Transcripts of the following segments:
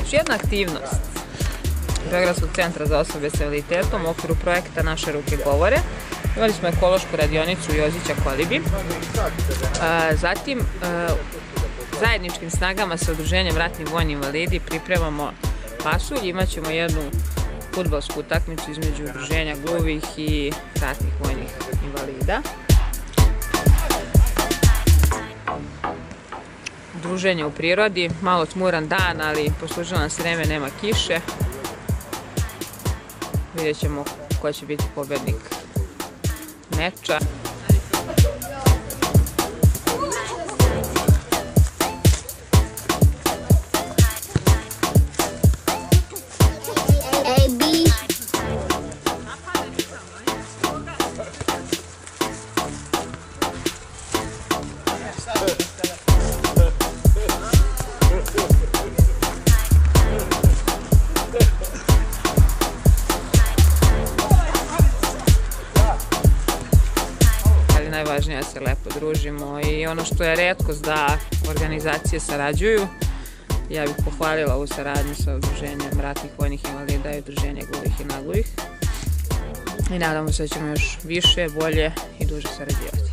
Još jedna aktivnost Beogradskog centra za osobe s invaliditetom u okviru projekta Naše ruke govore. Imali smo ekološku radionicu Jozića Kolibi. Zatim, zajedničkim snagama sa udruženjem Ratni vojni invalidi pripremamo pasulj. Imaćemo jednu futbalsku utakmicu između udruženja gluvih i ratnih vojnih invalida. druženje u prirodi, malo tmuran dan, ali poslužilo nas vreme, nema kiše. Vidjet ćemo ko će biti pobednik meča. Najvažnije je da se lepo družimo i ono što je redkost da organizacije sarađuju. Ja bih pohvalila ovu saradnju sa udruženjem ratnih vojnih invalida i udruženje gluvih i nagluvih. I nadamo se da ćemo još više, bolje i duže sarađivati.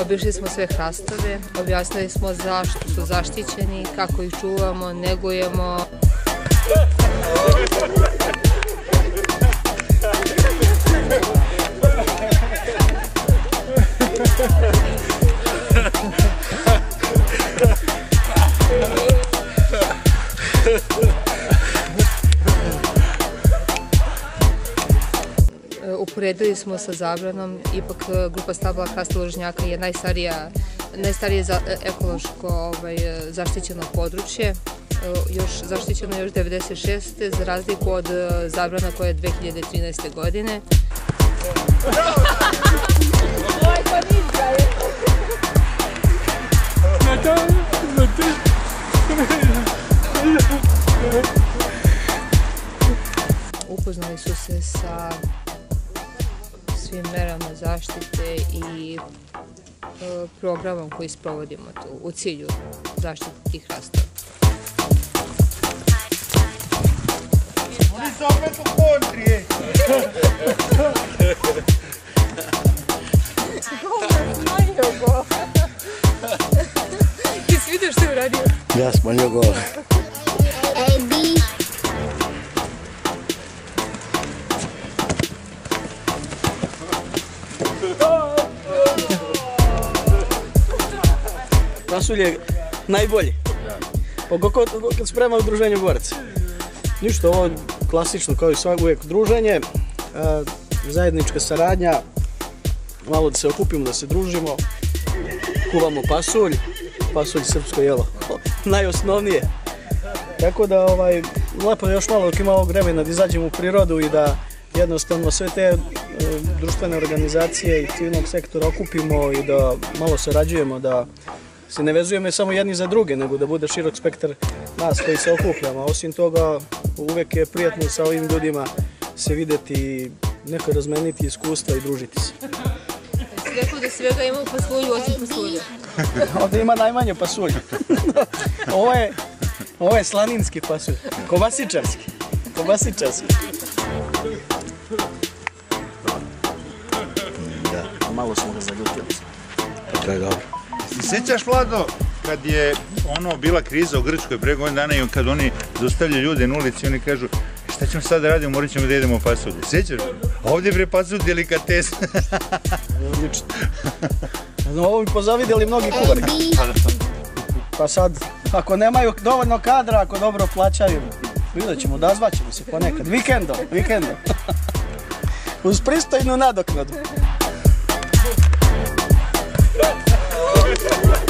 Obišli smo sve hrastove, objasnili smo zašto su zaštićeni, kako ih čuvamo, negujemo. Uporedili smo sa zabranom, ipak e, grupa stabla hrasta lužnjaka je najstarija, najstarije za, e, ekološko ovaj, e, zaštićeno područje. Još zaštićeno još 96. za razliku od zabrana koja je 2013. godine. Upoznali su se sa svim merama zaštite i e, programom koji sprovodimo tu u cilju zaštite tih rastava. Oni su opet u kontri, ej. Ti si vidio što je uradio? Ja smanjio gol. Pasulj je najbolji. Pogotovo kad sprema udruženje boraca. Ništa, ovo je klasično kao i svak uvijek druženje, e, zajednička saradnja, malo da se okupimo, da se družimo, kuvamo pasulj, pasulj srpsko jelo, najosnovnije. Tako da ovaj, lepo je još malo dok ima ovog vremena da izađemo u prirodu i da jednostavno sve te e, društvene organizacije i civilnog sektora okupimo i da malo sarađujemo, da se ne vezujemo samo jedni za druge, nego da bude širok spektar nas koji se okupljamo. A osim toga, uvek je prijatno sa ovim ljudima se videti neko razmeniti iskustva i družiti se. Si rekao da svega ima pasulju, osim pasulja. Ovde ima najmanje pasulja. ovo je, ovo je slaninski pasulj, kobasičarski. Kobasičarski. Da, Malo smo ga zaljutili. to je dobro. Si sećaš, Vlado, kad je ono bila kriza u Grčkoj pre godinu dana i kad oni dostavljaju ljude na ulici, oni kažu šta ćemo sad da radimo, morat ćemo da jedemo pasulje. Sjećaš? A ovdje bre pasulj delikates. Odlično. No, ovo bi pozavidjeli mnogi kuvari. Pa sad, ako nemaju dovoljno kadra, ako dobro plaćaju, vidjet ćemo, odazvat ćemo se ponekad. Vikendom, vikendom. Uz pristojnu nadoknadu. Yeah.